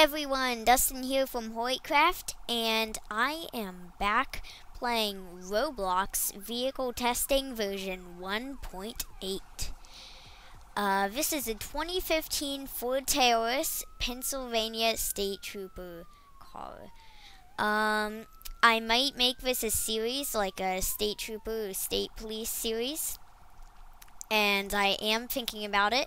everyone, Dustin here from Hoytcraft, and I am back playing Roblox Vehicle Testing version 1.8. Uh, this is a 2015 Ford Taurus Pennsylvania State Trooper car. Um, I might make this a series, like a State Trooper or State Police series, and I am thinking about it.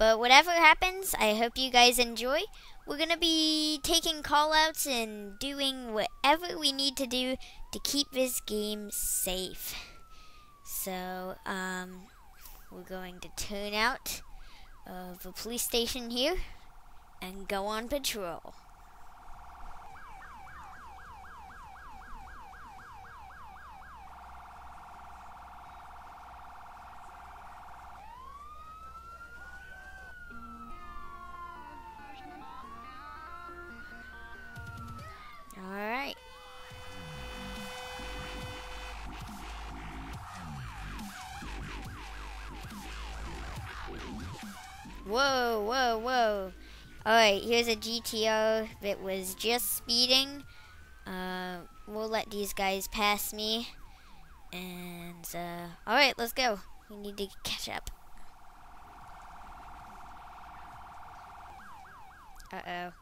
But whatever happens, I hope you guys enjoy. We're going to be taking callouts and doing whatever we need to do to keep this game safe. So, um, we're going to turn out of the police station here and go on patrol. Whoa, whoa, whoa. Alright, here's a GTO that was just speeding. Uh, we'll let these guys pass me. And, uh, alright, let's go. We need to catch up. Uh-oh.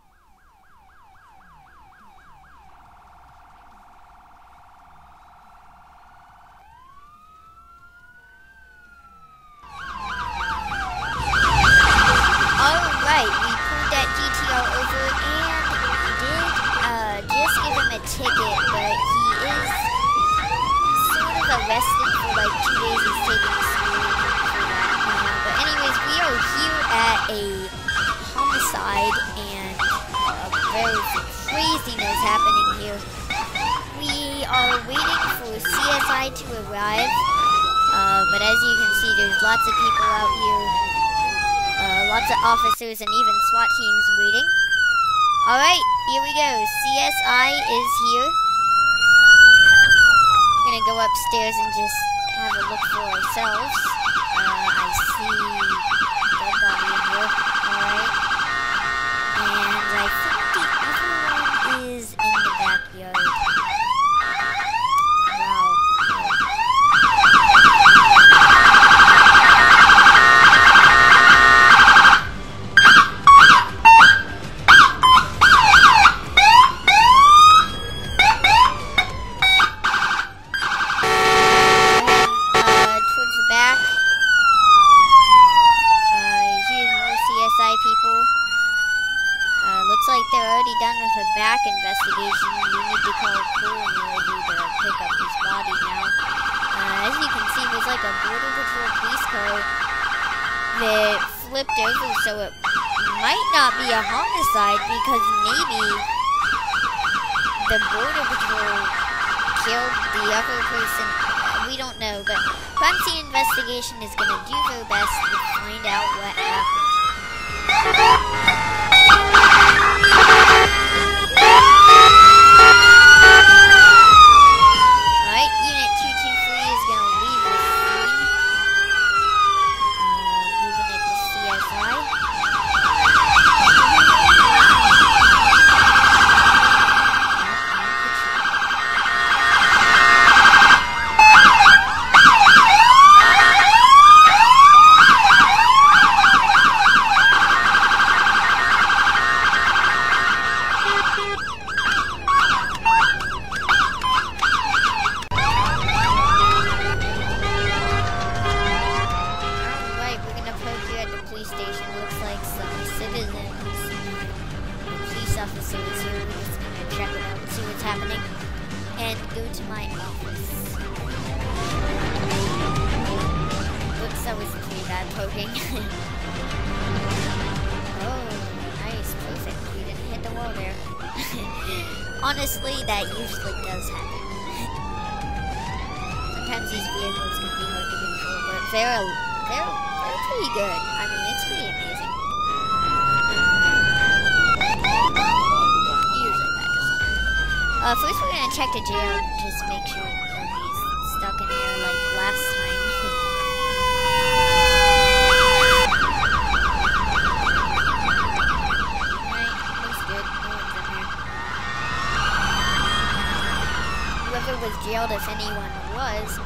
Lots of people out here. Uh, lots of officers and even SWAT teams waiting. Alright, here we go. CSI is here. We're gonna go upstairs and just have a look for ourselves. Uh, I see dead body in here. Alright. And I think the other one is in the backyard. Wow. uh, towards the back. Uh, here's more CSI people. Uh, looks like they're already done with the back investigation. We need to call a coroner to pick up his body now. Uh, as you can see, there's like a border patrol police car that flipped over, so it might not be a homicide because maybe the border patrol killed the other person. We don't know, but crime scene investigation is gonna do their best to find out what happened. These vehicles can be hard to control, but they're they're they're pretty good. I mean, it's pretty amazing. Usually that doesn't. Uh, first we're gonna check the jail just make sure nobody's stuck in there like last time. Alright, looks good. Out if anyone was.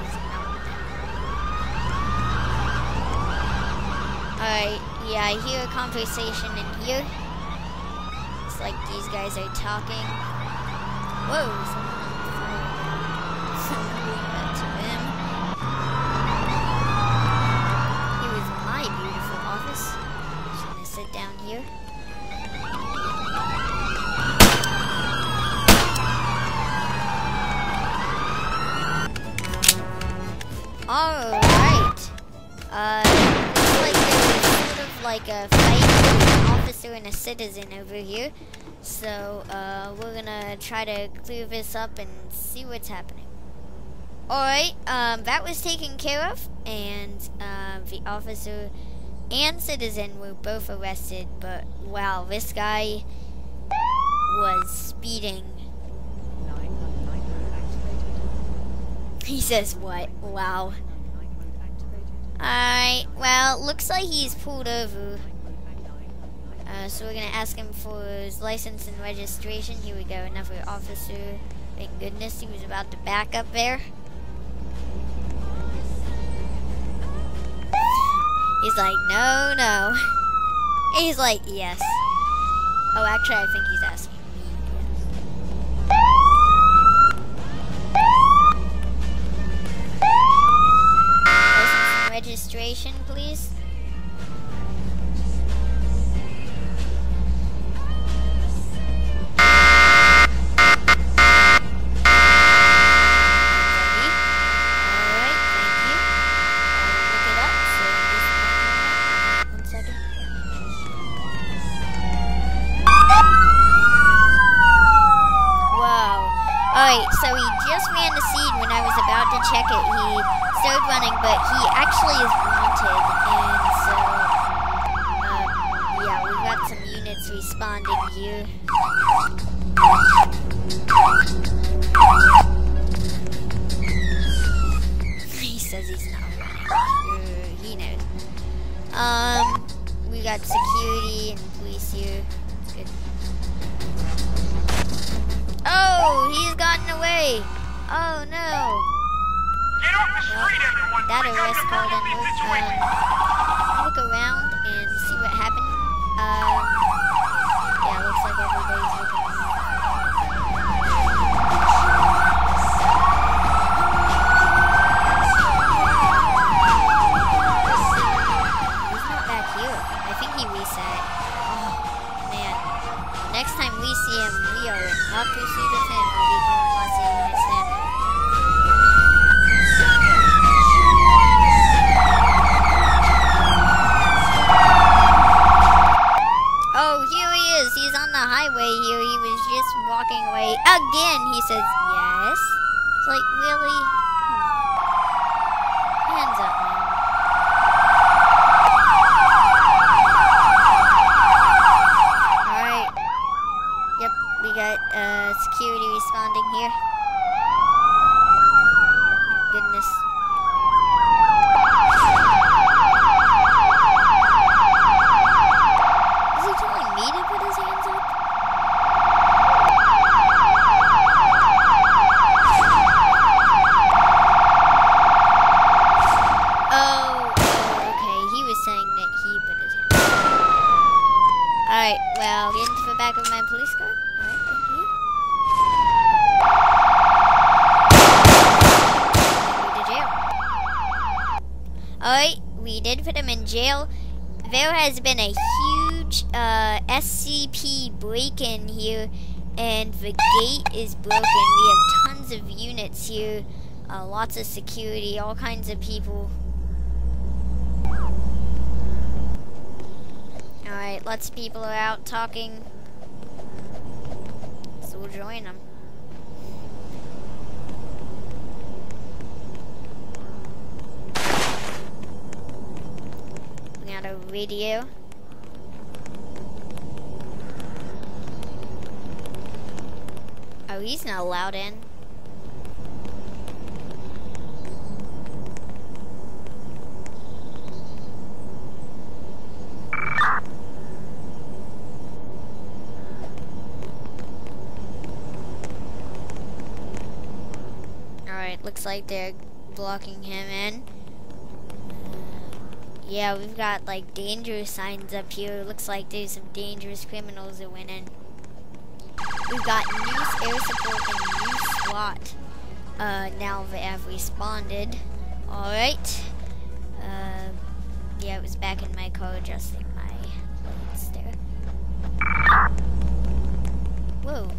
Alright, yeah, I hear a conversation in here. It's like these guys are talking. Whoa, like a fight between an officer and a citizen over here. So, uh, we're gonna try to clear this up and see what's happening. Alright, um, that was taken care of, and, uh, the officer and citizen were both arrested, but wow, this guy was speeding He says what? Wow. Alright, well, looks like he's pulled over. Uh, so we're gonna ask him for his license and registration. Here we go, another officer. Thank goodness he was about to back up there. He's like, no, no. He's like, yes. Oh, actually, I think he's asking. Registration, please? Alright, so he just ran the scene when I was about to check it. He started running, but he actually is wanted, and so, uh, yeah, we've got some units responding here. he says he's not running. He knows. Um, we got security and police here. Good. Oh, he's gotten away. Oh no. Get off the street, well, everyone. That arrest called in. Um, look around and see what happened. Um, yeah, looks like everybody's looking. He's not back here. I think he reset. Oh, man. Next time we see him, we are in hot pursuit of him. I'll be calling Los Angeles then. Oh, here he is. He's on the highway here. He was just walking away. Again, he says, yes. It's like, really? Come on. Hands up, man. Alright. Yep, we got uh, security responding here. Goodness. Is he telling me to put his hands up? Oh, okay. He was saying that he put his hands up. Alright, well, get into the back of my police car. Alright, thank you. Take you to jail. Alright, we did put him in jail. There has been a huge uh, SCP break-in here, and the gate is broken. We have tons of units here, uh, lots of security, all kinds of people. Alright, lots of people are out talking. So we'll join them. A radio. Oh, he's not allowed in. Alright, looks like they're blocking him in. Yeah, we've got like dangerous signs up here. Looks like there's some dangerous criminals that went in. We've got new air support and new SWAT. Uh, now they have responded. Alright. Uh, yeah, it was back in my car adjusting my lights there. Whoa.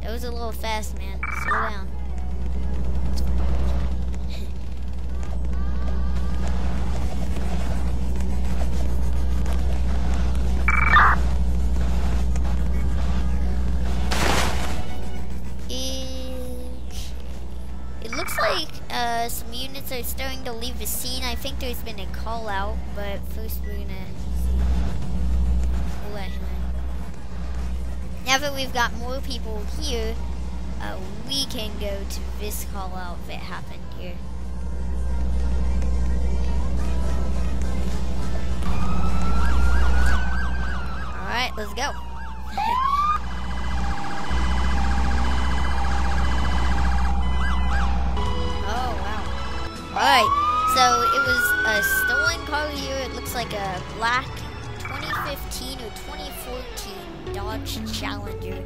That was a little fast, man. Slow down. Uh, some units are starting to leave the scene. I think there's been a call out, but first we're gonna let him in. Now that we've got more people here, uh, we can go to this call out that happened here. Alright, let's go. Alright, so it was a stolen car here. It looks like a black 2015 or 2014 Dodge Challenger.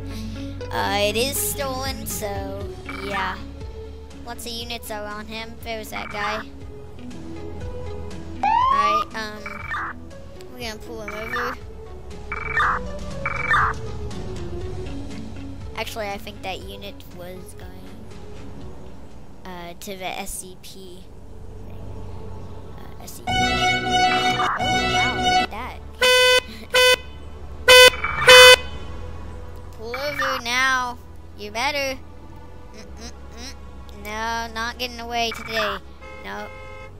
Uh, it is stolen, so yeah. Lots of units are on him. There's that guy. Alright, um, we're gonna pull him over. Actually, I think that unit was going uh, to the SCP. Oh, wow, that. Pull over now. You better. Mm -mm -mm. No, not getting away today. No.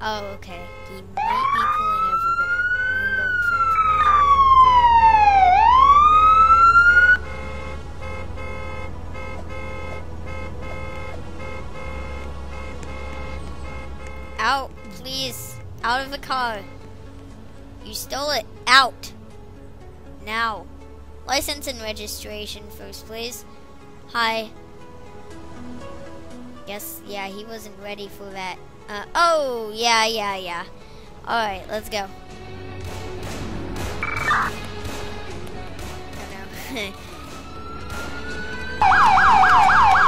Oh, okay. He might of the car. You stole it. Out. Now. License and registration first, please. Hi. Yes, yeah, he wasn't ready for that. Uh, oh, yeah, yeah, yeah. Alright, let's go.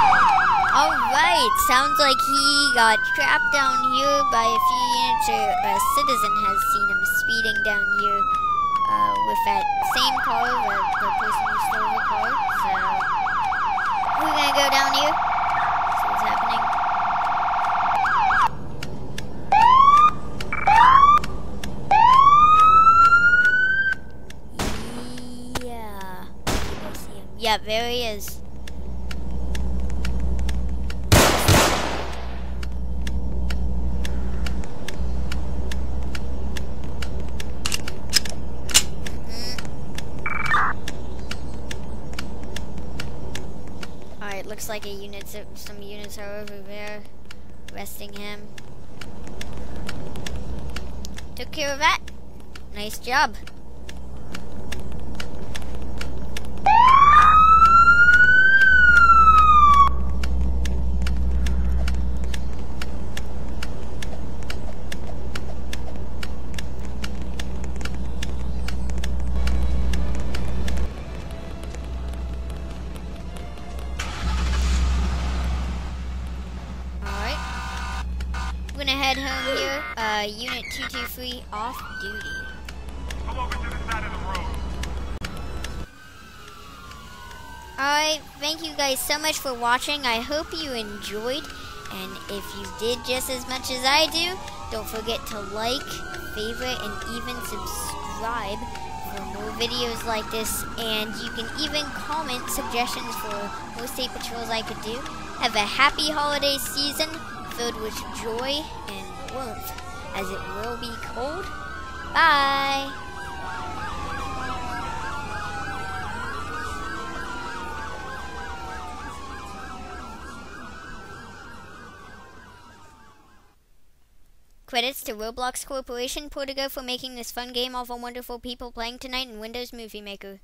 Alright, sounds like he got trapped down here by a few units or a citizen has seen him speeding down here uh, with that same car, the, the person who stole the car. So, we're gonna go down here, see what's happening. Yeah. Yeah, there he is. looks like a unit, some units are over there, resting him. Took care of that. Nice job. Uh, Unit 223 off duty. Alright, thank you guys so much for watching. I hope you enjoyed. And if you did just as much as I do, don't forget to like, favorite, and even subscribe for more videos like this. And you can even comment suggestions for more state patrols I could do. Have a happy holiday season filled with joy and warmth, as it will be cold. Bye! Credits to Roblox Corporation Portago for making this fun game all wonderful people playing tonight in Windows Movie Maker.